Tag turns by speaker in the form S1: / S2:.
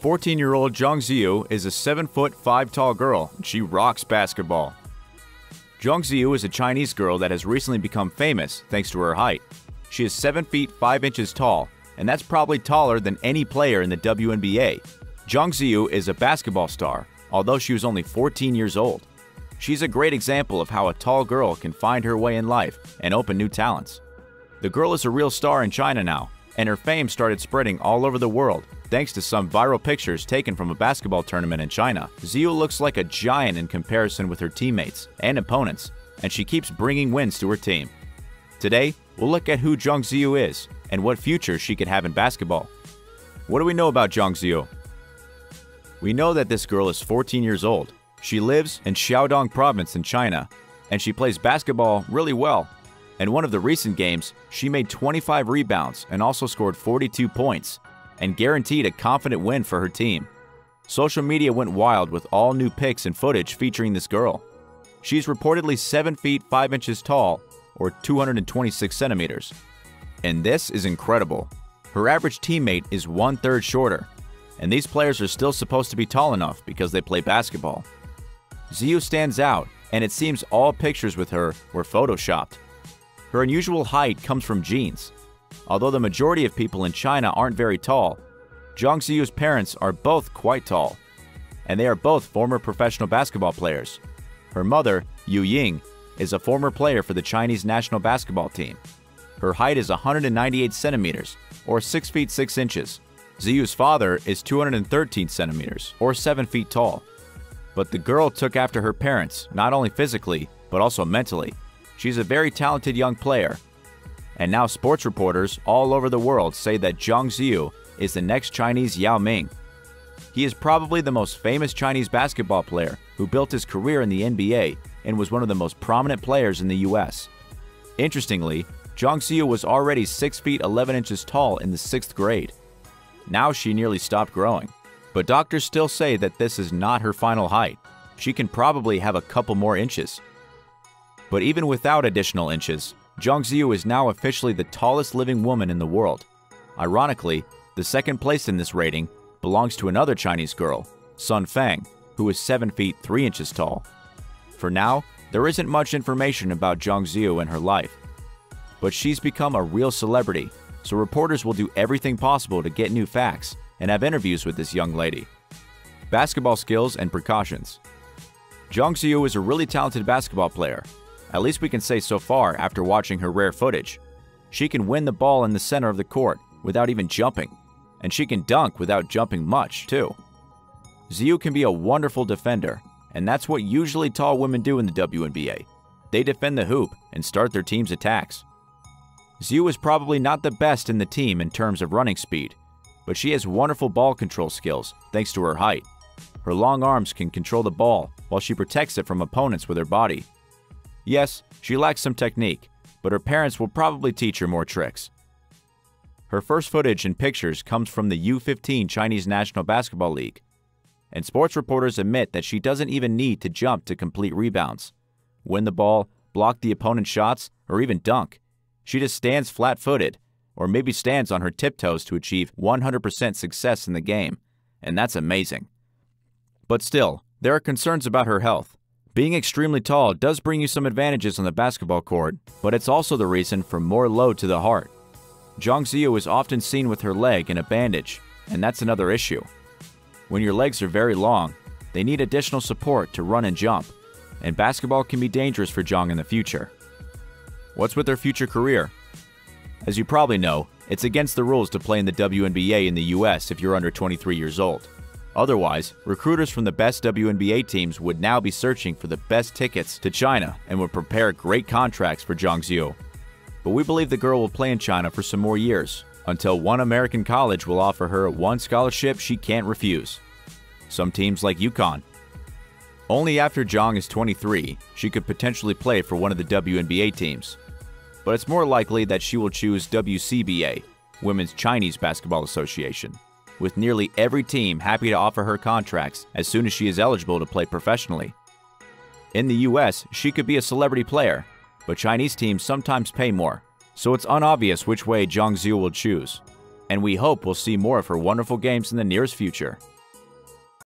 S1: 14 year old Zhang Ziyu is a 7 foot 5 tall girl, she rocks basketball. Zhang Ziyu is a Chinese girl that has recently become famous thanks to her height. She is 7 feet 5 inches tall, and that's probably taller than any player in the WNBA. Zhang Ziyu is a basketball star, although she was only 14 years old. She's a great example of how a tall girl can find her way in life and open new talents. The girl is a real star in China now, and her fame started spreading all over the world thanks to some viral pictures taken from a basketball tournament in China. Ziyu looks like a giant in comparison with her teammates and opponents, and she keeps bringing wins to her team. Today, we'll look at who Zhang Ziyu is and what future she could have in basketball. What do we know about Zhang Ziyu? We know that this girl is 14 years old. She lives in Shandong province in China, and she plays basketball really well. In one of the recent games, she made 25 rebounds and also scored 42 points, and guaranteed a confident win for her team. Social media went wild with all new pics and footage featuring this girl. She's reportedly 7 feet 5 inches tall, or 226 centimeters. And this is incredible. Her average teammate is one third shorter, and these players are still supposed to be tall enough because they play basketball. Ziyu stands out, and it seems all pictures with her were photoshopped. Her unusual height comes from genes. Although the majority of people in China aren't very tall, Zhang Ziyu's parents are both quite tall, and they are both former professional basketball players. Her mother, Yu Ying, is a former player for the Chinese national basketball team. Her height is 198 centimeters, or 6 feet 6 inches. Ziyu's father is 213 centimeters, or 7 feet tall. But the girl took after her parents, not only physically, but also mentally. She's a very talented young player and now sports reporters all over the world say that Zhang Ziyu is the next Chinese Yao Ming. He is probably the most famous Chinese basketball player who built his career in the NBA and was one of the most prominent players in the US. Interestingly, Zhang Ziyu was already 6 feet 11 inches tall in the 6th grade. Now she nearly stopped growing. But doctors still say that this is not her final height. She can probably have a couple more inches. But even without additional inches, Zhang Ziyu is now officially the tallest living woman in the world. Ironically, the second place in this rating belongs to another Chinese girl, Sun Fang, who is 7 feet 3 inches tall. For now, there isn't much information about Zhang Ziyu and her life. But she's become a real celebrity, so reporters will do everything possible to get new facts and have interviews with this young lady. Basketball skills and precautions. Zhang Ziyu is a really talented basketball player at least we can say so far after watching her rare footage. She can win the ball in the center of the court without even jumping, and she can dunk without jumping much, too. Ziyu can be a wonderful defender, and that's what usually tall women do in the WNBA. They defend the hoop and start their team's attacks. Ziyu is probably not the best in the team in terms of running speed, but she has wonderful ball control skills thanks to her height. Her long arms can control the ball while she protects it from opponents with her body Yes, she lacks some technique, but her parents will probably teach her more tricks. Her first footage and pictures comes from the U15 Chinese National Basketball League, and sports reporters admit that she doesn't even need to jump to complete rebounds, win the ball, block the opponent's shots, or even dunk. She just stands flat-footed, or maybe stands on her tiptoes to achieve 100% success in the game, and that's amazing. But still, there are concerns about her health. Being extremely tall does bring you some advantages on the basketball court, but it's also the reason for more load to the heart. Zhang Ziyu is often seen with her leg in a bandage, and that's another issue. When your legs are very long, they need additional support to run and jump, and basketball can be dangerous for Zhang in the future. What's with her future career? As you probably know, it's against the rules to play in the WNBA in the US if you're under 23 years old. Otherwise, recruiters from the best WNBA teams would now be searching for the best tickets to China and would prepare great contracts for Zhang Ziyu. But we believe the girl will play in China for some more years, until one American college will offer her one scholarship she can't refuse. Some teams like UConn. Only after Zhang is 23, she could potentially play for one of the WNBA teams. But it's more likely that she will choose WCBA, Women's Chinese Basketball Association with nearly every team happy to offer her contracts as soon as she is eligible to play professionally. In the US, she could be a celebrity player, but Chinese teams sometimes pay more, so it's unobvious which way Zhang Ziyu will choose. and we hope we'll see more of her wonderful games in the nearest future.